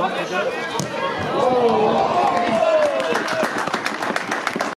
Vamos,